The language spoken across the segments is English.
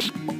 you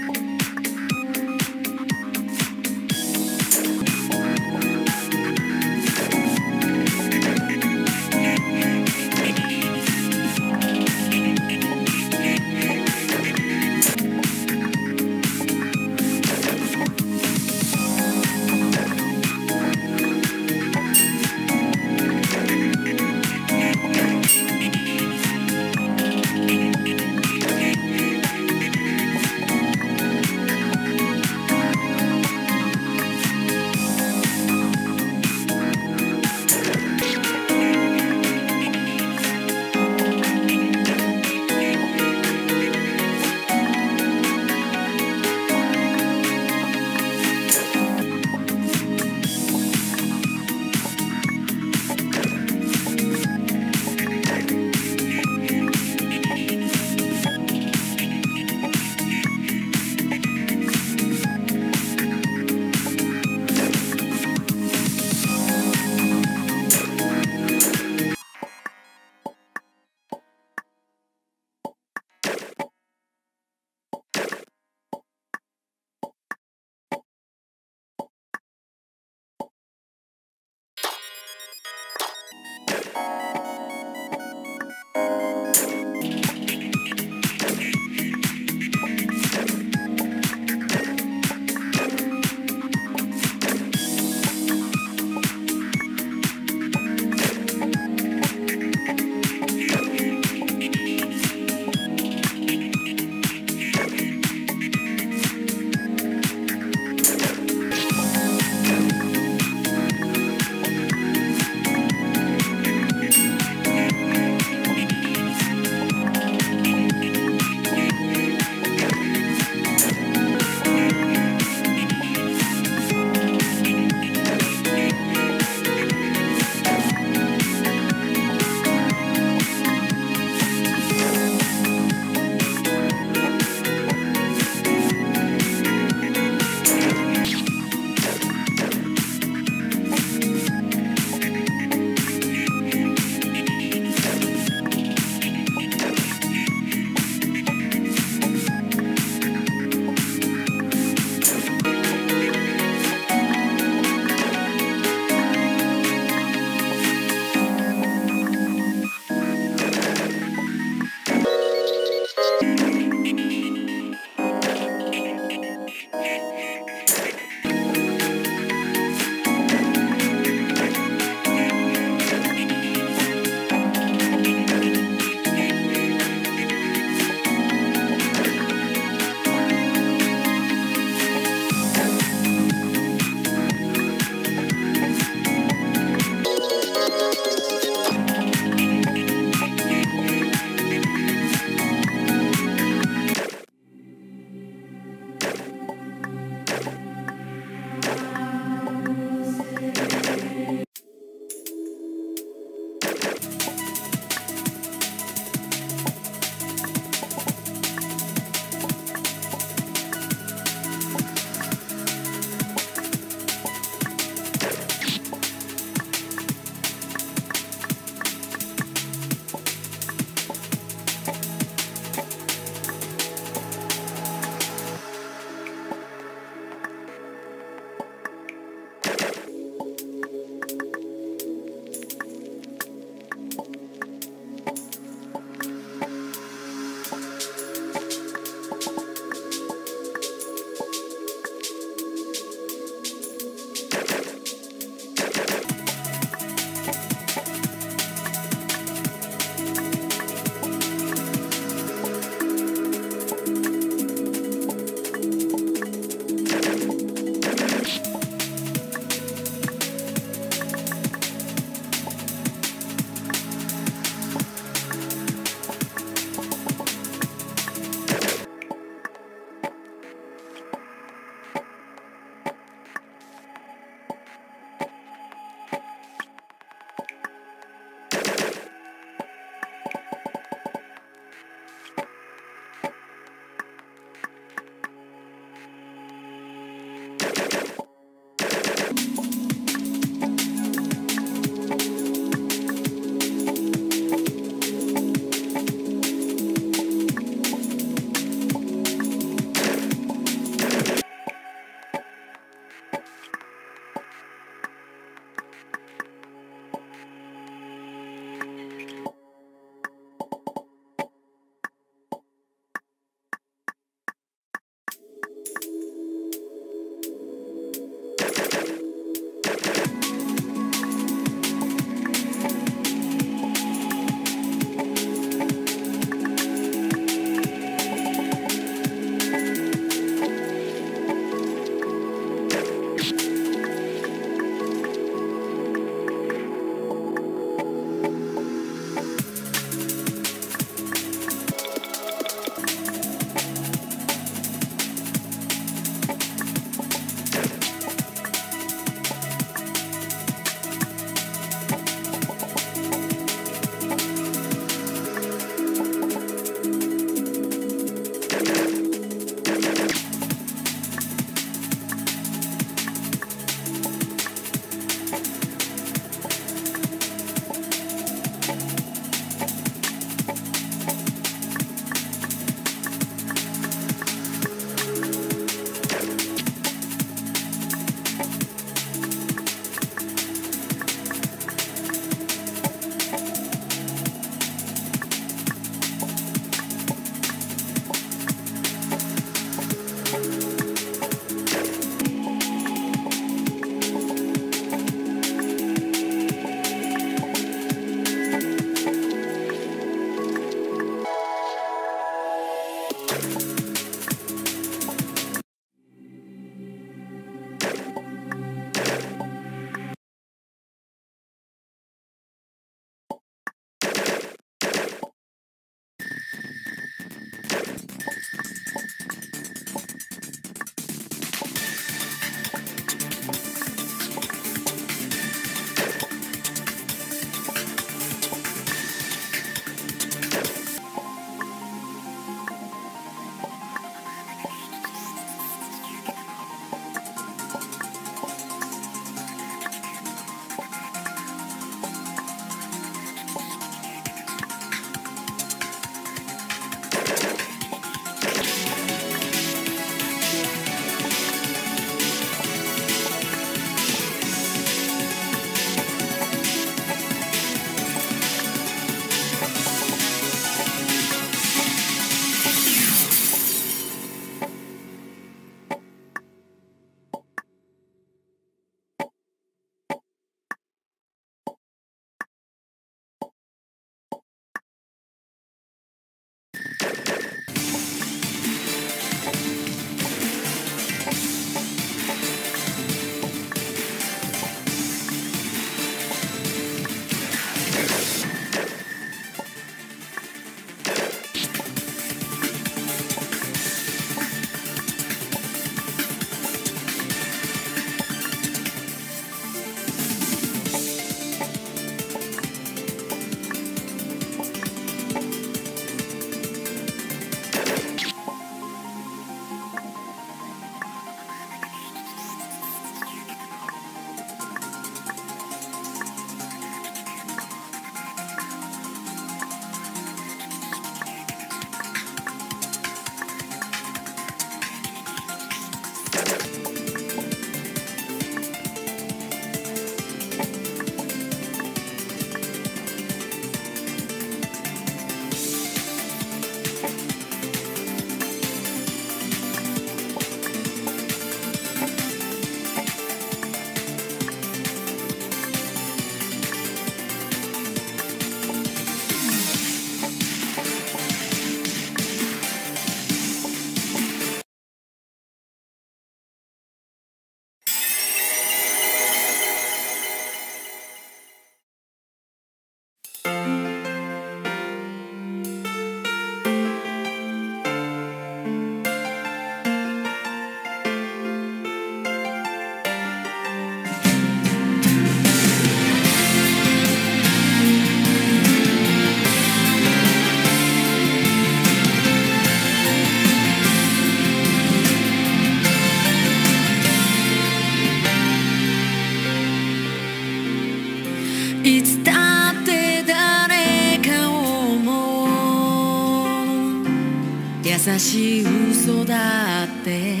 verte.